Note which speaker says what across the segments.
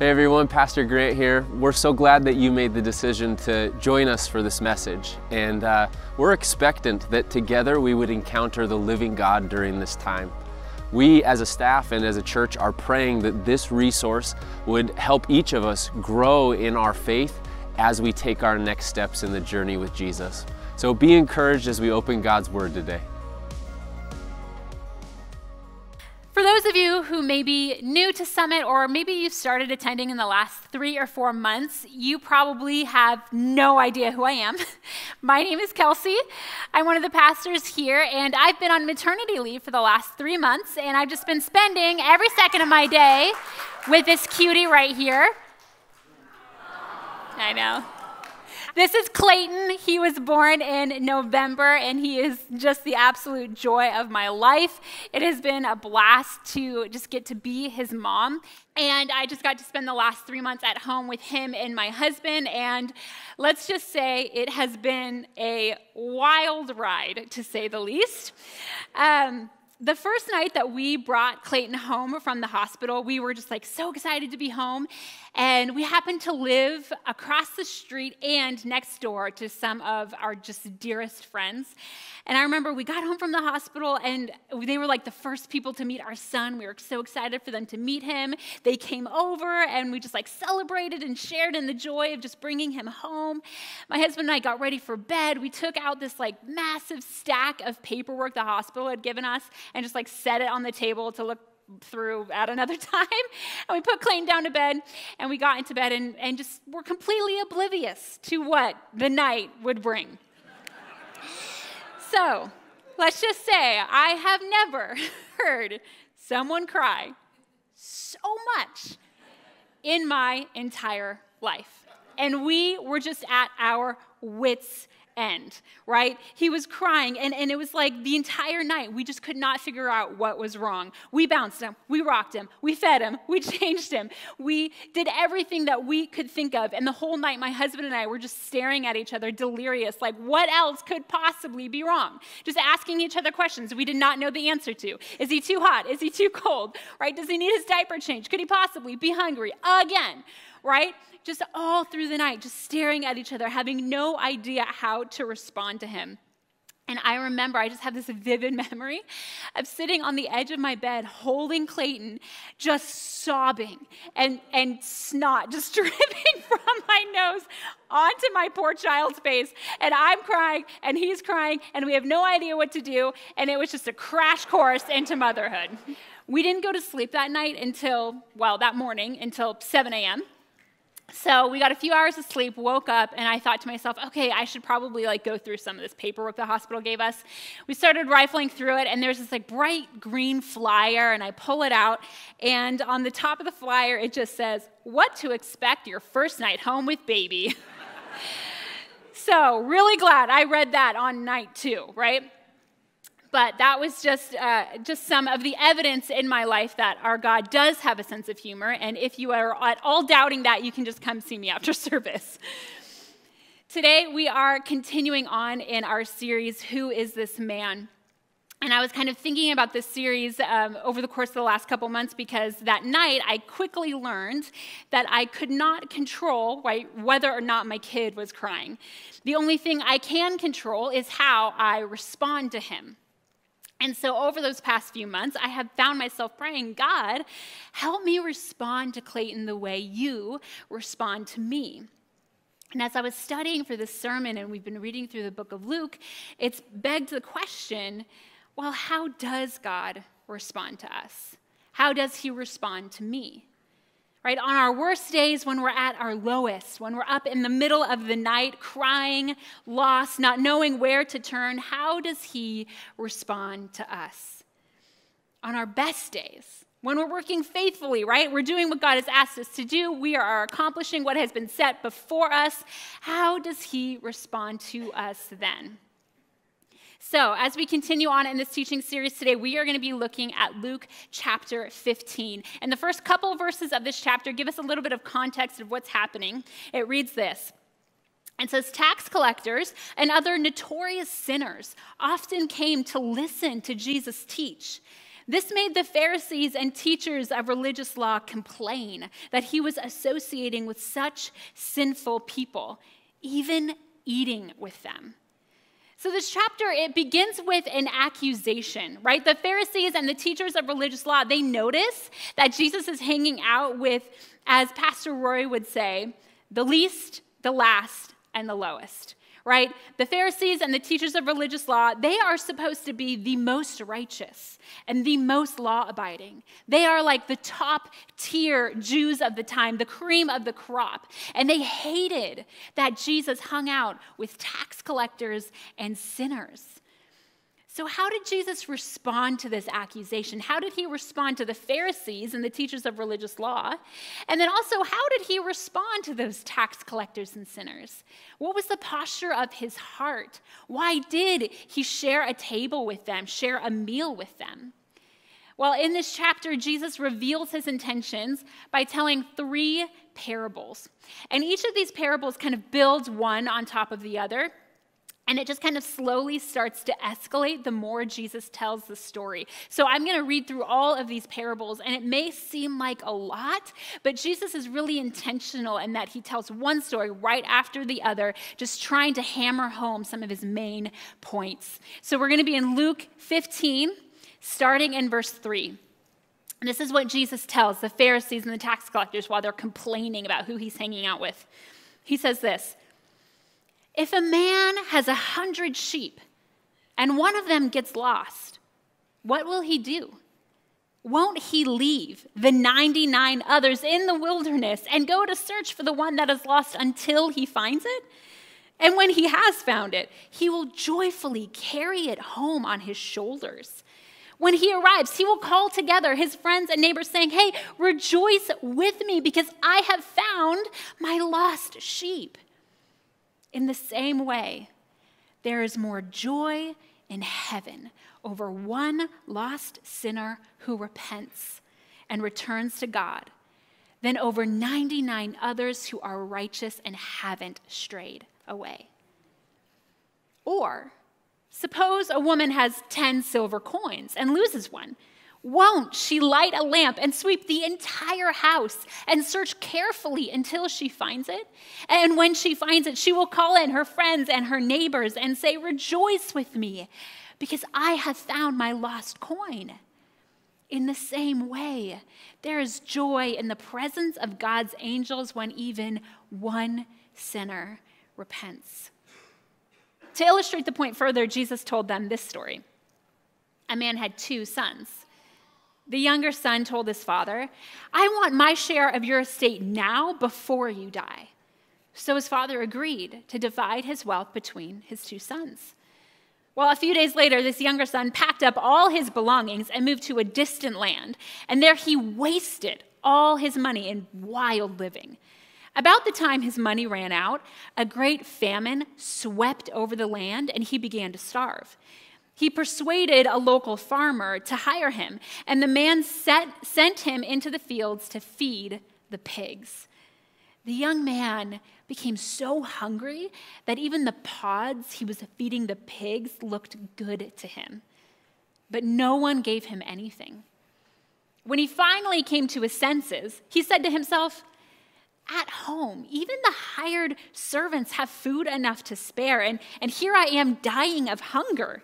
Speaker 1: Hey everyone, Pastor Grant here. We're so glad that you made the decision to join us for this message. And uh, we're expectant that together we would encounter the living God during this time. We, as a staff and as a church, are praying that this resource would help each of us grow in our faith as we take our next steps in the journey with Jesus. So be encouraged as we open God's Word today.
Speaker 2: For those of you who may be new to Summit, or maybe you've started attending in the last three or four months, you probably have no idea who I am. My name is Kelsey. I'm one of the pastors here, and I've been on maternity leave for the last three months, and I've just been spending every second of my day with this cutie right here. I know. This is Clayton. He was born in November, and he is just the absolute joy of my life. It has been a blast to just get to be his mom. And I just got to spend the last three months at home with him and my husband. And let's just say it has been a wild ride, to say the least. Um, the first night that we brought Clayton home from the hospital, we were just like so excited to be home. And we happened to live across the street and next door to some of our just dearest friends. And I remember we got home from the hospital and they were like the first people to meet our son. We were so excited for them to meet him. They came over and we just like celebrated and shared in the joy of just bringing him home. My husband and I got ready for bed. We took out this like massive stack of paperwork the hospital had given us and just like set it on the table to look through at another time. And we put Clayton down to bed and we got into bed and, and just were completely oblivious to what the night would bring. So let's just say I have never heard someone cry so much in my entire life. And we were just at our wits' end, right? He was crying, and, and it was like the entire night, we just could not figure out what was wrong. We bounced him, we rocked him, we fed him, we changed him, we did everything that we could think of. And the whole night, my husband and I were just staring at each other, delirious, like, what else could possibly be wrong? Just asking each other questions we did not know the answer to. Is he too hot? Is he too cold? Right? Does he need his diaper changed? Could he possibly be hungry again? Right? just all through the night, just staring at each other, having no idea how to respond to him. And I remember, I just have this vivid memory of sitting on the edge of my bed holding Clayton, just sobbing and, and snot just dripping from my nose onto my poor child's face. And I'm crying, and he's crying, and we have no idea what to do. And it was just a crash course into motherhood. We didn't go to sleep that night until, well, that morning until 7 a.m. So we got a few hours of sleep, woke up, and I thought to myself, okay, I should probably like go through some of this paperwork the hospital gave us. We started rifling through it, and there's this like bright green flyer, and I pull it out, and on the top of the flyer, it just says, "What to expect your first night home with baby." so really glad I read that on night two, right? But that was just, uh, just some of the evidence in my life that our God does have a sense of humor. And if you are at all doubting that, you can just come see me after service. Today, we are continuing on in our series, Who is This Man? And I was kind of thinking about this series um, over the course of the last couple months because that night I quickly learned that I could not control right, whether or not my kid was crying. The only thing I can control is how I respond to him. And so, over those past few months, I have found myself praying, God, help me respond to Clayton the way you respond to me. And as I was studying for this sermon, and we've been reading through the book of Luke, it's begged the question well, how does God respond to us? How does he respond to me? Right? On our worst days, when we're at our lowest, when we're up in the middle of the night, crying, lost, not knowing where to turn, how does He respond to us? On our best days, when we're working faithfully, right? We're doing what God has asked us to do, we are accomplishing what has been set before us. How does He respond to us then? So, as we continue on in this teaching series today, we are going to be looking at Luke chapter 15. And the first couple verses of this chapter give us a little bit of context of what's happening. It reads this. It says, tax collectors and other notorious sinners often came to listen to Jesus teach. This made the Pharisees and teachers of religious law complain that he was associating with such sinful people, even eating with them. So this chapter it begins with an accusation, right? The Pharisees and the teachers of religious law, they notice that Jesus is hanging out with as Pastor Rory would say, the least, the last, and the lowest right? The Pharisees and the teachers of religious law, they are supposed to be the most righteous and the most law abiding. They are like the top tier Jews of the time, the cream of the crop. And they hated that Jesus hung out with tax collectors and sinners. So, how did Jesus respond to this accusation? How did he respond to the Pharisees and the teachers of religious law? And then also, how did he respond to those tax collectors and sinners? What was the posture of his heart? Why did he share a table with them, share a meal with them? Well, in this chapter, Jesus reveals his intentions by telling three parables. And each of these parables kind of builds one on top of the other. And it just kind of slowly starts to escalate the more Jesus tells the story. So I'm going to read through all of these parables, and it may seem like a lot, but Jesus is really intentional in that he tells one story right after the other, just trying to hammer home some of his main points. So we're going to be in Luke 15, starting in verse 3. And this is what Jesus tells the Pharisees and the tax collectors while they're complaining about who he's hanging out with. He says this. If a man has a hundred sheep and one of them gets lost, what will he do? Won't he leave the 99 others in the wilderness and go to search for the one that is lost until he finds it? And when he has found it, he will joyfully carry it home on his shoulders. When he arrives, he will call together his friends and neighbors, saying, Hey, rejoice with me because I have found my lost sheep. In the same way, there is more joy in heaven over one lost sinner who repents and returns to God than over 99 others who are righteous and haven't strayed away. Or suppose a woman has 10 silver coins and loses one. Won't she light a lamp and sweep the entire house and search carefully until she finds it? And when she finds it, she will call in her friends and her neighbors and say, Rejoice with me, because I have found my lost coin. In the same way, there is joy in the presence of God's angels when even one sinner repents. To illustrate the point further, Jesus told them this story. A man had two sons. The younger son told his father, I want my share of your estate now before you die. So his father agreed to divide his wealth between his two sons. Well, a few days later, this younger son packed up all his belongings and moved to a distant land. And there he wasted all his money in wild living. About the time his money ran out, a great famine swept over the land and he began to starve. He persuaded a local farmer to hire him, and the man set, sent him into the fields to feed the pigs. The young man became so hungry that even the pods he was feeding the pigs looked good to him. But no one gave him anything. When he finally came to his senses, he said to himself, At home, even the hired servants have food enough to spare, and, and here I am dying of hunger.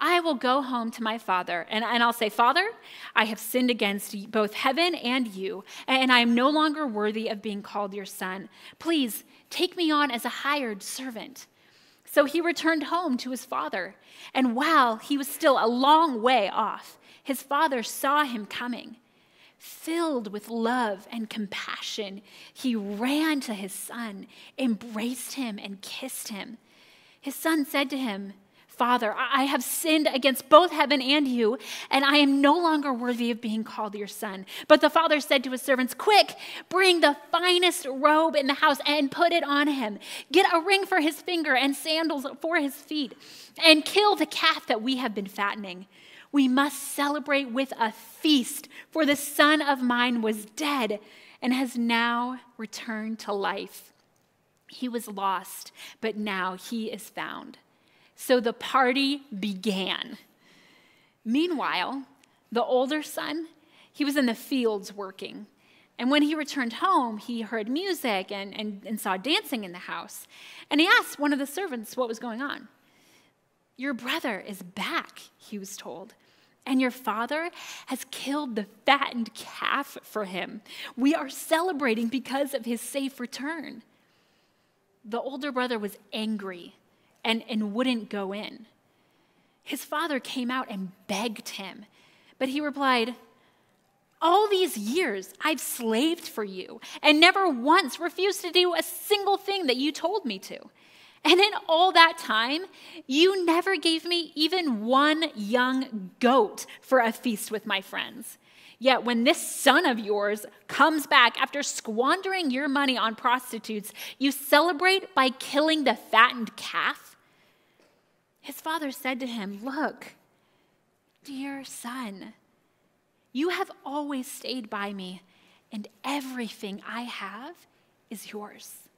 Speaker 2: I will go home to my father and, and I'll say, Father, I have sinned against both heaven and you, and I am no longer worthy of being called your son. Please take me on as a hired servant. So he returned home to his father. And while he was still a long way off, his father saw him coming. Filled with love and compassion, he ran to his son, embraced him, and kissed him. His son said to him, Father, I have sinned against both heaven and you, and I am no longer worthy of being called your son. But the father said to his servants, Quick, bring the finest robe in the house and put it on him. Get a ring for his finger and sandals for his feet, and kill the calf that we have been fattening. We must celebrate with a feast, for the son of mine was dead and has now returned to life. He was lost, but now he is found. So the party began. Meanwhile, The older son, he was in the fields working. And when he returned home, he heard music and, and, and saw dancing in the house. And he asked one of the servants what was going on. Your brother is back, he was told. And your father has killed the fattened calf for him. We are celebrating because of his safe return. The older brother was angry and, and wouldn't go in. His father came out and begged him, but he replied, all these years, I've slaved for you and never once refused to do a single thing that you told me to. And in all that time, you never gave me even one young goat for a feast with my friends. Yet when this son of yours comes back after squandering your money on prostitutes, you celebrate by killing the fattened calf? His father said to him, Look, dear son, you have always stayed by me, and everything I have is yours.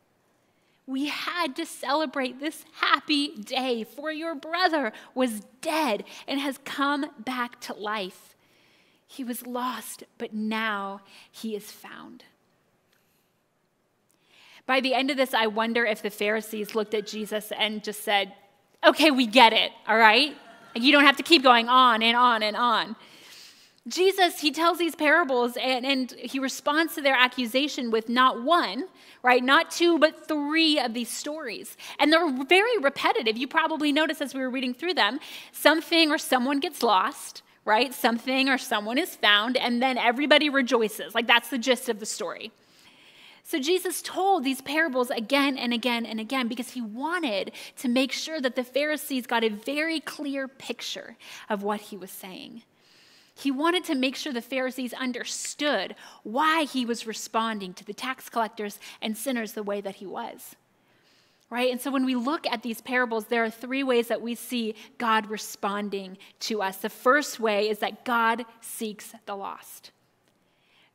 Speaker 2: We had to celebrate this happy day, for your brother was dead and has come back to life. He was lost, but now he is found. By the end of this, I wonder if the Pharisees looked at Jesus and just said, Okay, we get it, all right? You don't have to keep going on and on and on. Jesus, he tells these parables and, and he responds to their accusation with not one, right? Not two, but three of these stories. And they're very repetitive. You probably noticed as we were reading through them something or someone gets lost, right? Something or someone is found, and then everybody rejoices. Like that's the gist of the story. So Jesus told these parables again and again and again because he wanted to make sure that the Pharisees got a very clear picture of what he was saying. He wanted to make sure the Pharisees understood why he was responding to the tax collectors and sinners the way that he was. Right? And so when we look at these parables, there are three ways that we see God responding to us. The first way is that God seeks the lost.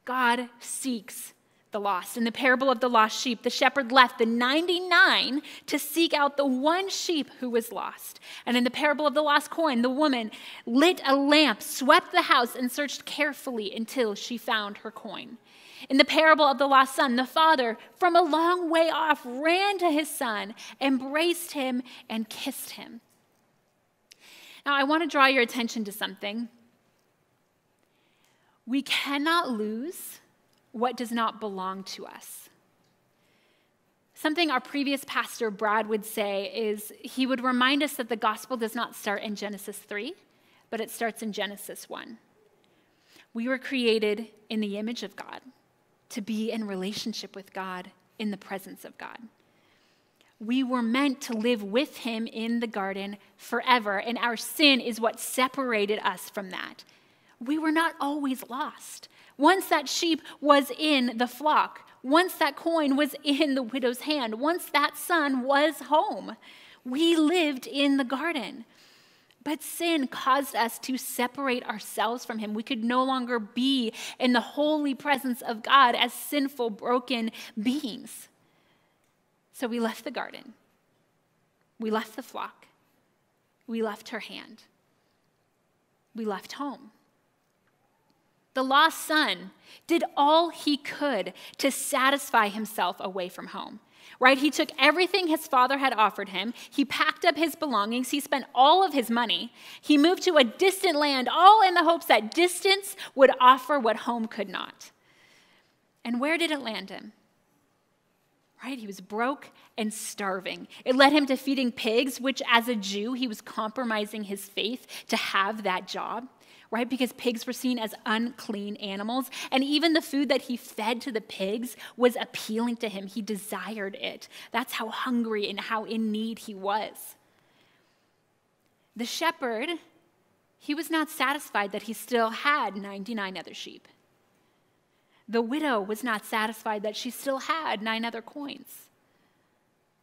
Speaker 2: God seeks the lost. In the parable of the lost sheep, the shepherd left the 99 to seek out the one sheep who was lost. And in the parable of the lost coin, the woman lit a lamp, swept the house, and searched carefully until she found her coin. In the parable of the lost son, the father, from a long way off, ran to his son, embraced him, and kissed him. Now, I want to draw your attention to something. We cannot lose what does not belong to us. Something our previous pastor, Brad, would say is he would remind us that the gospel does not start in Genesis 3, but it starts in Genesis 1. We were created in the image of God to be in relationship with God in the presence of God. We were meant to live with him in the garden forever, and our sin is what separated us from that. We were not always lost. Once that sheep was in the flock, once that coin was in the widow's hand, once that son was home, we lived in the garden. But sin caused us to separate ourselves from Him. We could no longer be in the holy presence of God as sinful, broken beings. So we left the garden. We left the flock. We left her hand. We left home the lost son, did all he could to satisfy himself away from home. Right? He took everything his father had offered him. He packed up his belongings. He spent all of his money. He moved to a distant land, all in the hopes that distance would offer what home could not. And where did it land him? Right? He was broke and starving. It led him to feeding pigs, which, as a Jew, he was compromising his faith to have that job right? Because pigs were seen as unclean animals. And even the food that he fed to the pigs was appealing to him. He desired it. That's how hungry and how in need he was. The shepherd, he was not satisfied that he still had 99 other sheep. The widow was not satisfied that she still had nine other coins.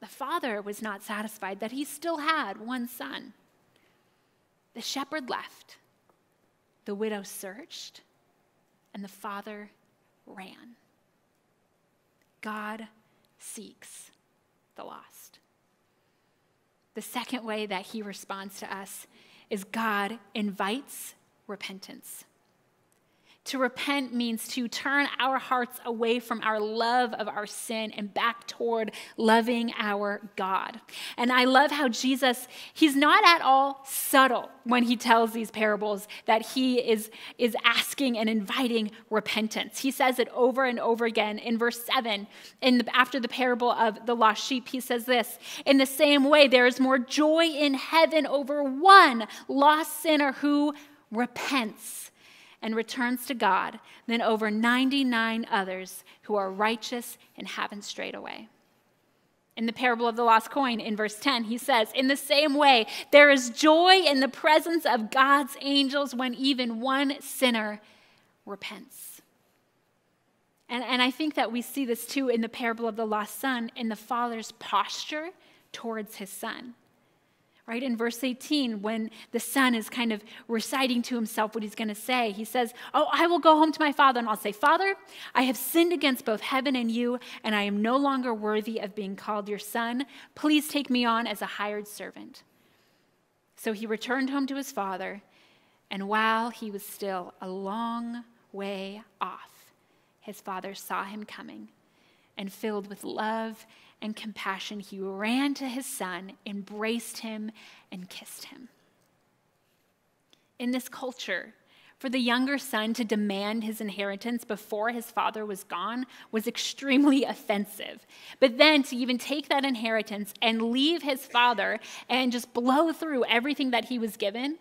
Speaker 2: The father was not satisfied that he still had one son. The shepherd left the widow searched, and the father ran. God seeks the lost. The second way that he responds to us is God invites repentance. To repent means to turn our hearts away from our love of our sin and back toward loving our God. And I love how Jesus, he's not at all subtle when he tells these parables that he is, is asking and inviting repentance. He says it over and over again. In verse 7, in the, after the parable of the lost sheep, he says this In the same way, there is more joy in heaven over one lost sinner who repents and returns to God than over 99 others who are righteous and haven't strayed away. In the parable of the lost coin, in verse 10, he says, In the same way, there is joy in the presence of God's angels when even one sinner repents. And, and I think that we see this too in the parable of the lost son, in the father's posture towards his son right? In verse 18, when the son is kind of reciting to himself what he's going to say, he says, Oh, I will go home to my father and I'll say, Father, I have sinned against both heaven and you, and I am no longer worthy of being called your son. Please take me on as a hired servant. So he returned home to his father, and while he was still a long way off, his father saw him coming, and filled with love and compassion, he ran to his son, embraced him, and kissed him. In this culture, for the younger son to demand his inheritance before his father was gone was extremely offensive. But then to even take that inheritance and leave his father and just blow through everything that he was given,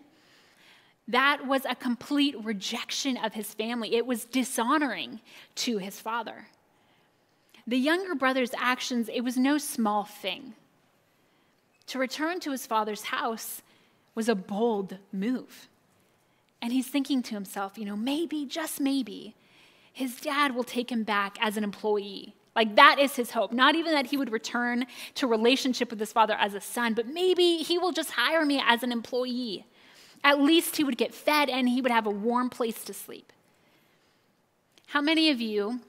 Speaker 2: that was a complete rejection of his family. It was dishonoring to his father. The younger brother's actions, it was no small thing. To return to his father's house was a bold move. And he's thinking to himself, you know, maybe, just maybe, his dad will take him back as an employee. Like that is his hope. Not even that he would return to relationship with his father as a son, but maybe he will just hire me as an employee. At least he would get fed and he would have a warm place to sleep. How many of you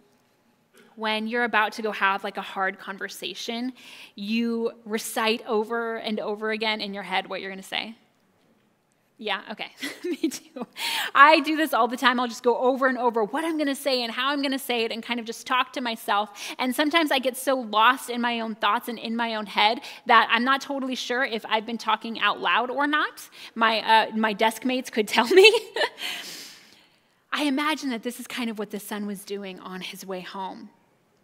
Speaker 2: when you're about to go have like a hard conversation, you recite over and over again in your head what you're going to say? Yeah, okay. Me too. I do this all the time. I'll just go over and over what I'm going to say and how I'm going to say it and kind of just talk to myself. And sometimes I get so lost in my own thoughts and in my own head that I'm not totally sure if I've been talking out loud or not. My, uh, my desk mates could tell me. I imagine that this is kind of what the son was doing on his way home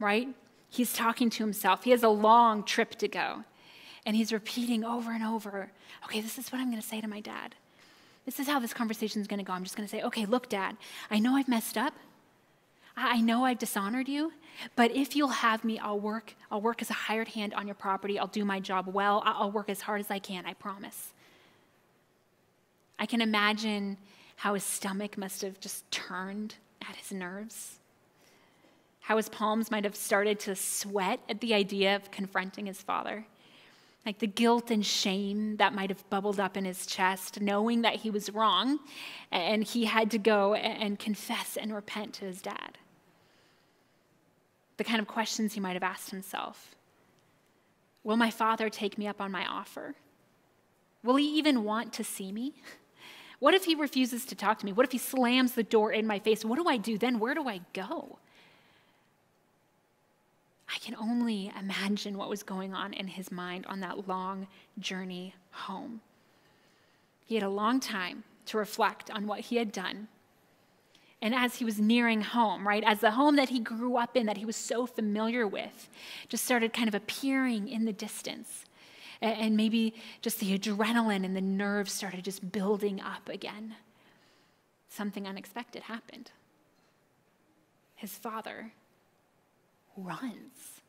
Speaker 2: right? He's talking to himself. He has a long trip to go. And he's repeating over and over, okay, this is what I'm going to say to my dad. This is how this conversation is going to go. I'm just going to say, okay, look, dad, I know I've messed up. I know I've dishonored you, but if you'll have me, I'll work. I'll work as a hired hand on your property. I'll do my job well. I'll work as hard as I can, I promise. I can imagine how his stomach must have just turned at his nerves how his palms might have started to sweat at the idea of confronting his father. Like the guilt and shame that might have bubbled up in his chest, knowing that he was wrong and he had to go and confess and repent to his dad. The kind of questions he might have asked himself Will my father take me up on my offer? Will he even want to see me? What if he refuses to talk to me? What if he slams the door in my face? What do I do then? Where do I go? I can only imagine what was going on in his mind on that long journey home. He had a long time to reflect on what he had done. And as he was nearing home, right, as the home that he grew up in, that he was so familiar with, just started kind of appearing in the distance. And maybe just the adrenaline and the nerves started just building up again. Something unexpected happened. His father runs.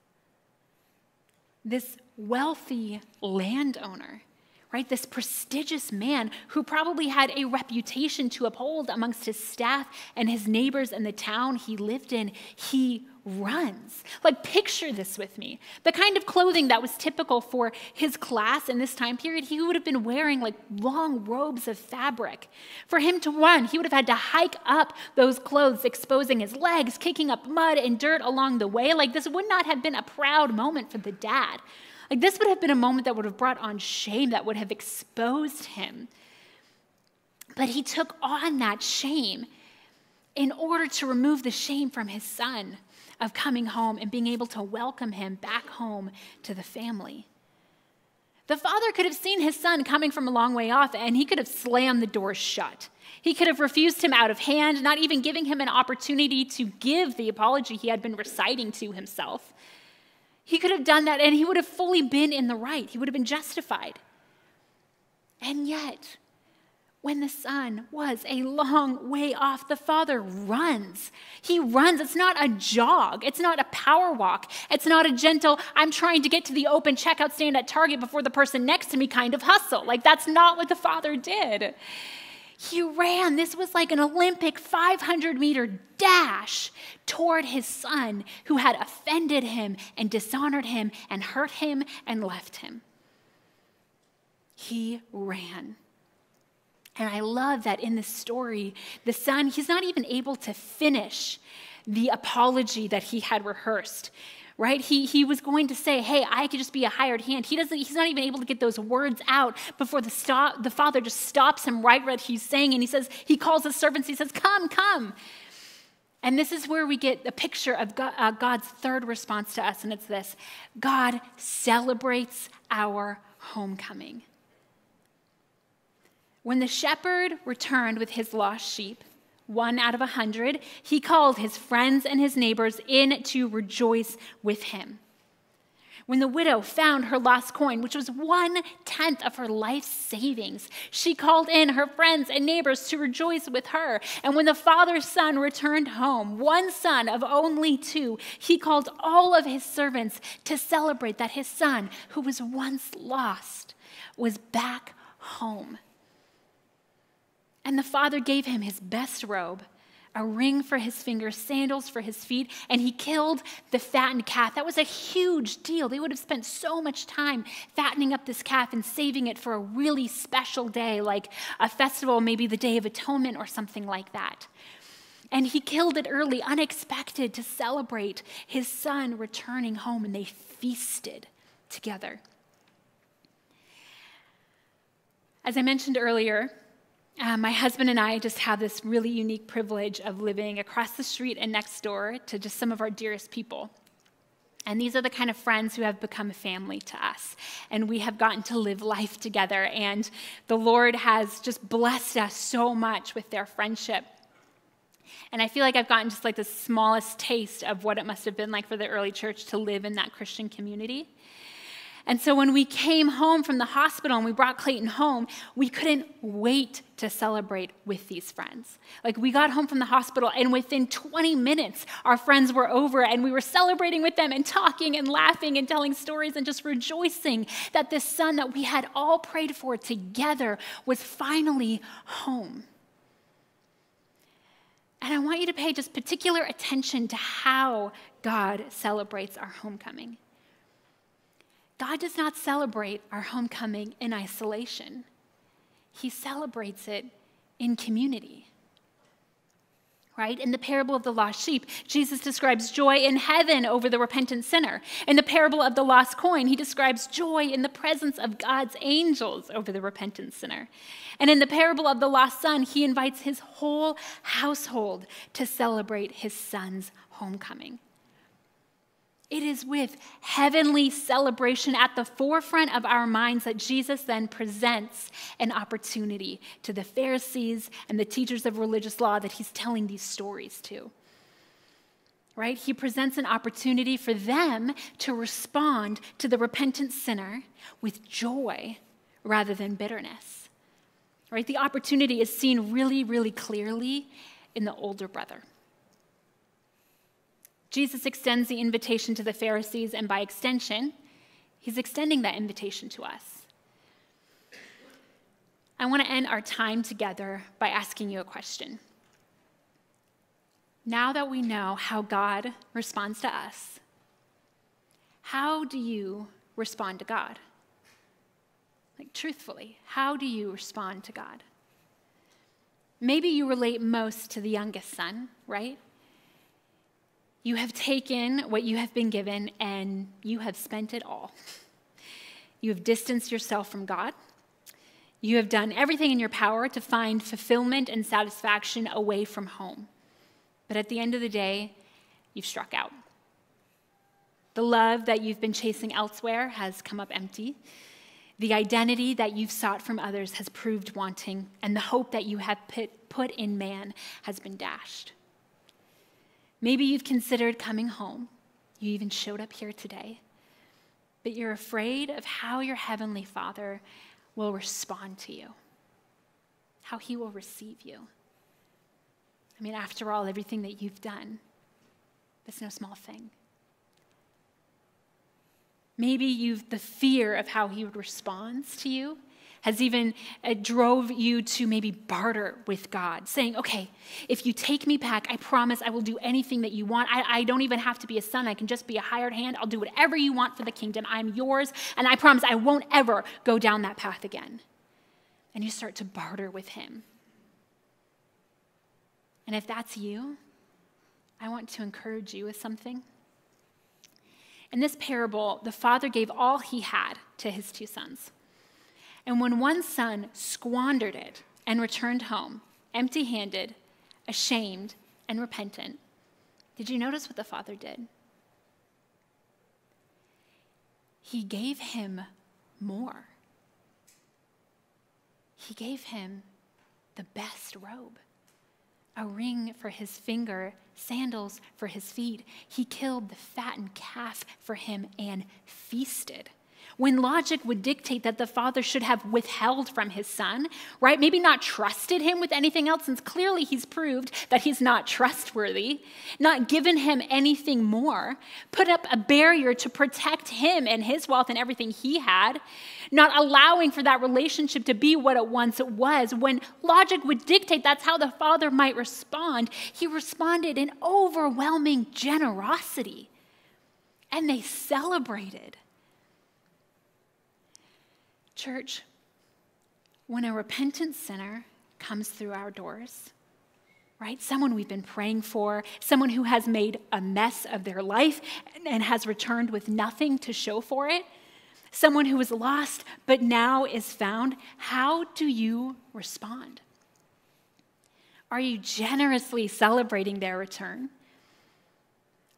Speaker 2: This wealthy landowner, right? This prestigious man who probably had a reputation to uphold amongst his staff and his neighbors in the town he lived in, he runs. Like, picture this with me. The kind of clothing that was typical for his class in this time period, he would have been wearing like long robes of fabric. For him to run, he would have had to hike up those clothes, exposing his legs, kicking up mud and dirt along the way. Like, this would not have been a proud moment for the dad. Like, this would have been a moment that would have brought on shame, that would have exposed him. But he took on that shame in order to remove the shame from his son of coming home and being able to welcome him back home to the family. The father could have seen his son coming from a long way off and he could have slammed the door shut. He could have refused him out of hand, not even giving him an opportunity to give the apology he had been reciting to himself. He could have done that and he would have fully been in the right. He would have been justified. And yet, when the son was a long way off, the father runs. He runs. It's not a jog, it's not a power walk, it's not a gentle, I'm trying to get to the open checkout stand at Target before the person next to me kind of hustle. Like, that's not what the father did. He ran. This was like an Olympic 500 meter dash toward his son who had offended him and dishonored him and hurt him and left him. He ran. And I love that in this story, the son, he's not even able to finish the apology that he had rehearsed right? He, he was going to say hey i could just be a hired hand. He doesn't he's not even able to get those words out before the stop the father just stops him right what he's saying and he says he calls his servants he says come come. And this is where we get a picture of uh, god's third response to us and it's this god celebrates our homecoming when the shepherd returned with his lost sheep, one out of a hundred, he called his friends and his neighbors in to rejoice with him. When the widow found her lost coin, which was one tenth of her life's savings, she called in her friends and neighbors to rejoice with her. And when the father's son returned home, one son of only two, he called all of his servants to celebrate that his son, who was once lost, was back home. And the father gave him his best robe, a ring for his fingers, sandals for his feet, and he killed the fattened calf. That was a huge deal. They would have spent so much time fattening up this calf and saving it for a really special day, like a festival, maybe the Day of Atonement or something like that. And he killed it early, unexpected, to celebrate his son returning home, and they feasted together. As I mentioned earlier, uh, my husband and I just have this really unique privilege of living across the street and next door to just some of our dearest people. And these are the kind of friends who have become a family to us. And we have gotten to live life together. And the Lord has just blessed us so much with their friendship. And I feel like I've gotten just like the smallest taste of what it must have been like for the early church to live in that Christian community. And so when we came home from the hospital and we brought Clayton home, we couldn't wait to celebrate with these friends. Like we got home from the hospital and within 20 minutes, our friends were over and we were celebrating with them and talking and laughing and telling stories and just rejoicing that this son that we had all prayed for together was finally home. And I want you to pay just particular attention to how God celebrates our homecoming. God does not celebrate our homecoming in isolation, He celebrates it in community. Right? In the parable of the lost sheep, Jesus describes joy in heaven over the repentant sinner. In the parable of the lost coin, he describes joy in the presence of God's angels over the repentant sinner. And in the parable of the lost son, he invites his whole household to celebrate his son's homecoming. It is with heavenly celebration at the forefront of our minds that Jesus then presents an opportunity to the Pharisees and the teachers of religious law that he's telling these stories to. Right? He presents an opportunity for them to respond to the repentant sinner with joy rather than bitterness. Right? The opportunity is seen really, really clearly in the older brother. Jesus extends the invitation to the Pharisees, and by extension, he's extending that invitation to us. I want to end our time together by asking you a question. Now that we know how God responds to us, how do you respond to God? Like, truthfully, how do you respond to God? Maybe you relate most to the youngest son, right? You have taken what you have been given and you have spent it all. You have distanced yourself from God. You have done everything in your power to find fulfillment and satisfaction away from home. But at the end of the day, you've struck out. The love that you've been chasing elsewhere has come up empty. The identity that you've sought from others has proved wanting, and the hope that you have put, in man has been dashed. Maybe you've considered coming home. You even showed up here today. But you're afraid of how your Heavenly Father will respond to you, how He will receive you. I mean, after all, everything that you've done, that's no small thing. Maybe you've the fear of how he would respond to you has even uh, drove you to maybe barter with God, saying, okay, if you take me back, I promise I will do anything that you want. I, I don't even have to be a son. I can just be a hired hand. I'll do whatever you want for the kingdom. I'm yours, and I promise I won't ever go down that path again. And you start to barter with him. And if that's you, I want to encourage you with something. In this parable, the father gave all he had to his two sons. And when one son squandered it and returned home, empty handed, ashamed, and repentant, did you notice what the father did? He gave him more. He gave him the best robe a ring for his finger, sandals for his feet. He killed the fattened calf for him and feasted when logic would dictate that the father should have withheld from his son, right? Maybe not trusted him with anything else, since clearly he's proved that he's not trustworthy, not given him anything more, put up a barrier to protect him and his wealth and everything he had, not allowing for that relationship to be what it once was. When logic would dictate that's how the father might respond, he responded in overwhelming generosity. And they celebrated. Church, when a repentant sinner comes through our doors, right? Someone we've been praying for, someone who has made a mess of their life and has returned with nothing to show for it, someone who was lost but now is found, how do you respond? Are you generously celebrating their return?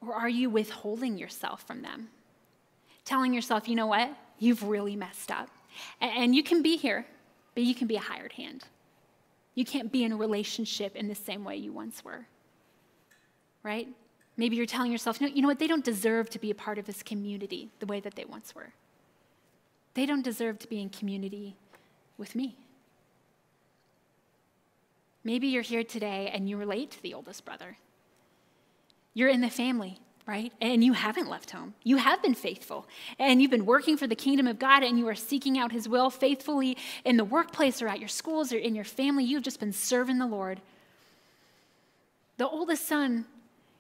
Speaker 2: Or are you withholding yourself from them? Telling yourself, you know what? You've really messed up. And you can be here, but you can be a hired hand. You can't be in a relationship in the same way you once were. Right? Maybe you're telling yourself, you know, you know what? They don't deserve to be a part of this community the way that they once were. They don't deserve to be in community with me. Maybe you're here today and you relate to the oldest brother. You're in the family right? And you haven't left home. You have been faithful. And you've been working for the kingdom of God and you are seeking out his will faithfully in the workplace or at your schools or in your family. You've just been serving the Lord. The oldest son,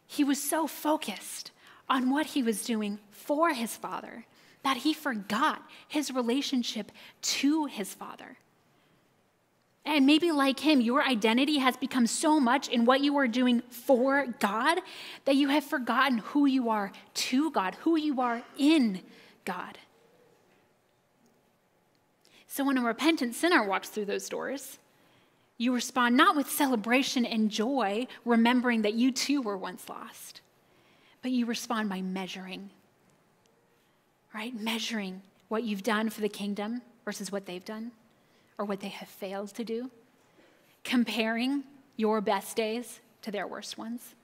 Speaker 2: he was so focused on what he was doing for his father that he forgot his relationship to his father. And maybe like him, your identity has become so much in what you are doing for God that you have forgotten who you are to God, who you are in God. So when a repentant sinner walks through those doors, you respond not with celebration and joy, remembering that you too were once lost, but you respond by measuring, right? Measuring what you've done for the kingdom versus what they've done or what they have failed to do, comparing your best days to their worst ones.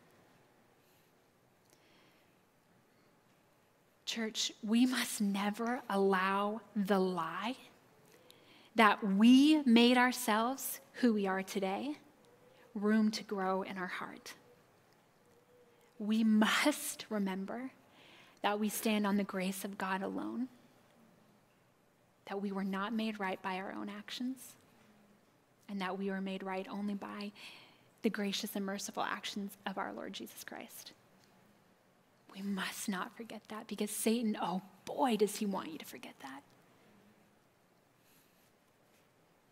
Speaker 2: Church, we must never allow the lie that we made ourselves who we are today room to grow in our heart. We must remember that we stand on the grace of God alone that we were not made right by our own actions, and that we were made right only by the gracious and merciful actions of our Lord Jesus Christ. We must not forget that because Satan, oh boy, does he want you to forget that.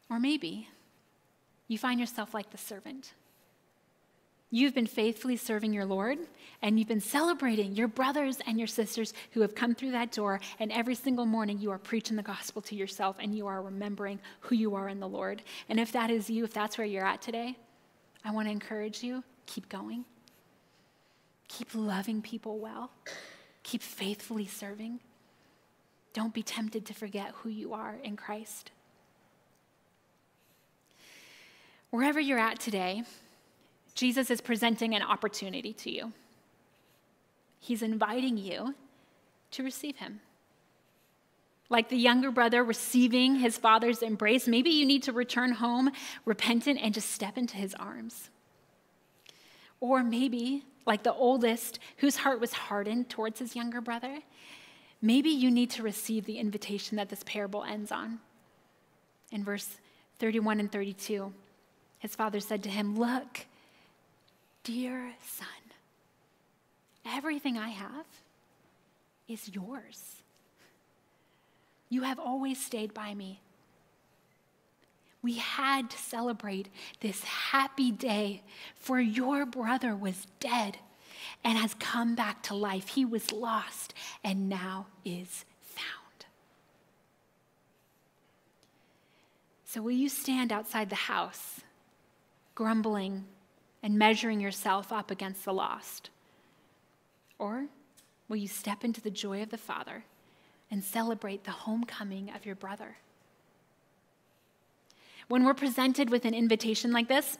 Speaker 2: Or maybe you find yourself like the servant You've been faithfully serving your Lord, and you've been celebrating your brothers and your sisters who have come through that door. And every single morning, you are preaching the gospel to yourself and you are remembering who you are in the Lord. And if that is you, if that's where you're at today, I want to encourage you keep going. Keep loving people well. Keep faithfully serving. Don't be tempted to forget who you are in Christ. Wherever you're at today, Jesus is presenting an opportunity to you. He's inviting you to receive him. Like the younger brother receiving his father's embrace, maybe you need to return home repentant and just step into his arms. Or maybe, like the oldest whose heart was hardened towards his younger brother, maybe you need to receive the invitation that this parable ends on. In verse 31 and 32, his father said to him, Look, dear son, everything I have is yours. You have always stayed by me. We had to celebrate this happy day, for your brother was dead and has come back to life. He was lost and now is found. So, will you stand outside the house, grumbling and measuring yourself up against the lost? Or will you step into the joy of the Father and celebrate the homecoming of your brother? When we're presented with an invitation like this,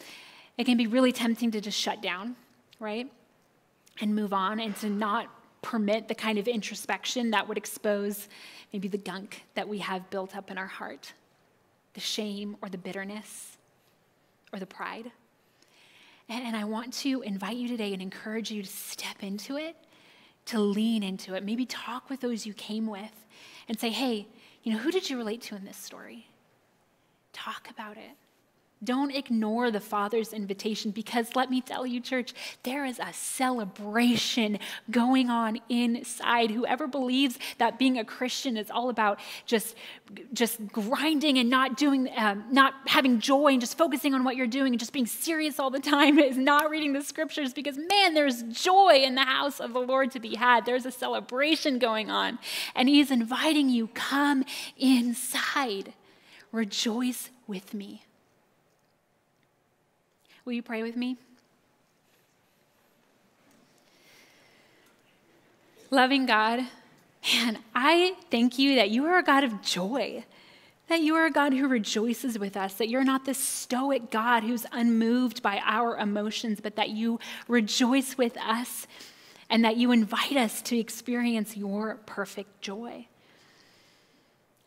Speaker 2: it can be really tempting to just shut down, right? And move on and to not permit the kind of introspection that would expose maybe the gunk that we have built up in our heart the shame or the bitterness or the pride. And, I want to invite you today and encourage you to step into it, to lean into it. Maybe talk with those you came with and say, hey, you know, who did you relate to in this story? Talk about it. Don't ignore the Father's invitation because let me tell you, church, there is a celebration going on inside. Whoever believes that being a Christian is all about just, just grinding and not doing, um, not having joy and just focusing on what you're doing and just being serious all the time is not reading the scriptures because, man, there's joy in the house of the Lord to be had. There's a celebration going on. And He's inviting you, come inside, rejoice with me. Will you pray with me? Loving God, man, I thank you that you are a God of joy, that you are a God who rejoices with us, that you're not this stoic God who's unmoved by our emotions, but that you rejoice with us and that you invite us to experience your perfect joy.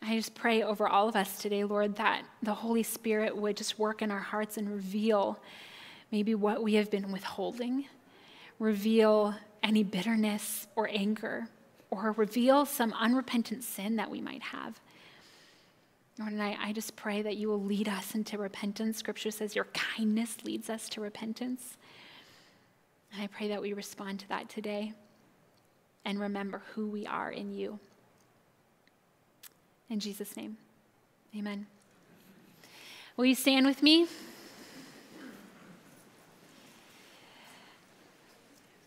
Speaker 2: I just pray over all of us today, Lord, that the Holy Spirit would just work in our hearts and reveal maybe what we have been withholding, reveal any bitterness or anger, or reveal some unrepentant sin that we might have. Lord, and I, I just pray that you will lead us into repentance. Scripture says your kindness leads us to repentance. And I pray that we respond to that today and remember who we are in you. In Jesus' name, amen. Will you stand with me?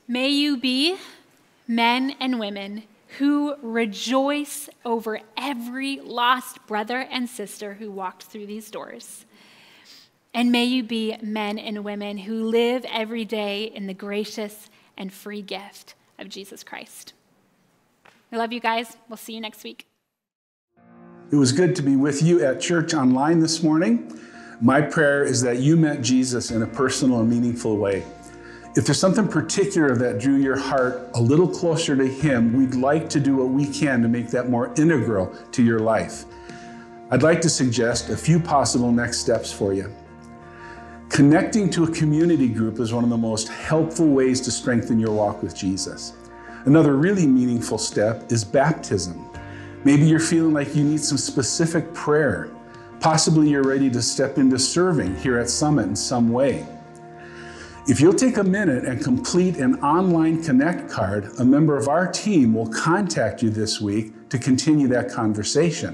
Speaker 2: May you be men and women who rejoice over every lost brother and sister who walked through these doors. And may you be men and women who live every day in the gracious and free gift of Jesus Christ. We love you guys. We'll see you next week.
Speaker 3: It was good to be with you at church online this morning. My prayer is that you met Jesus in a personal and meaningful way. If there's something particular that drew your heart a little closer to Him, we'd like to do what we can to make that more integral to your life. I'd like to suggest a few possible next steps for you. Connecting to a community group is one of the most helpful ways to strengthen your walk with Jesus. Another really meaningful step is baptism. Maybe you're feeling like you need some specific prayer. Possibly you're ready to step into serving here at Summit in some way. If you'll take a minute and complete an online Connect card, a member of our team will contact you this week to continue that conversation.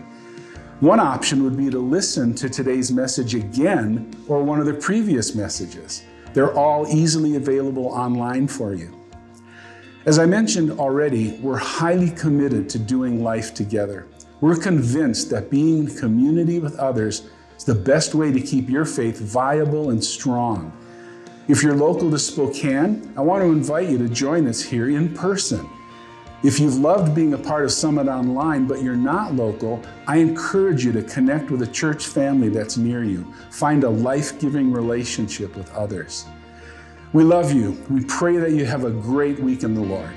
Speaker 3: One option would be to listen to today's message again or one of the previous messages. They're all easily available online for you. As I mentioned already, we're highly committed to doing life together. We're convinced that being in community with others is the best way to keep your faith viable and strong. If you're local to Spokane, I want to invite you to join us here in person. If you've loved being a part of Summit Online, but you're not local, I encourage you to connect with a church family that's near you. Find a life giving relationship with others. We love you. We pray that you have a great week in the Lord.